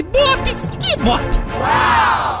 Bebop Skibop! Wow!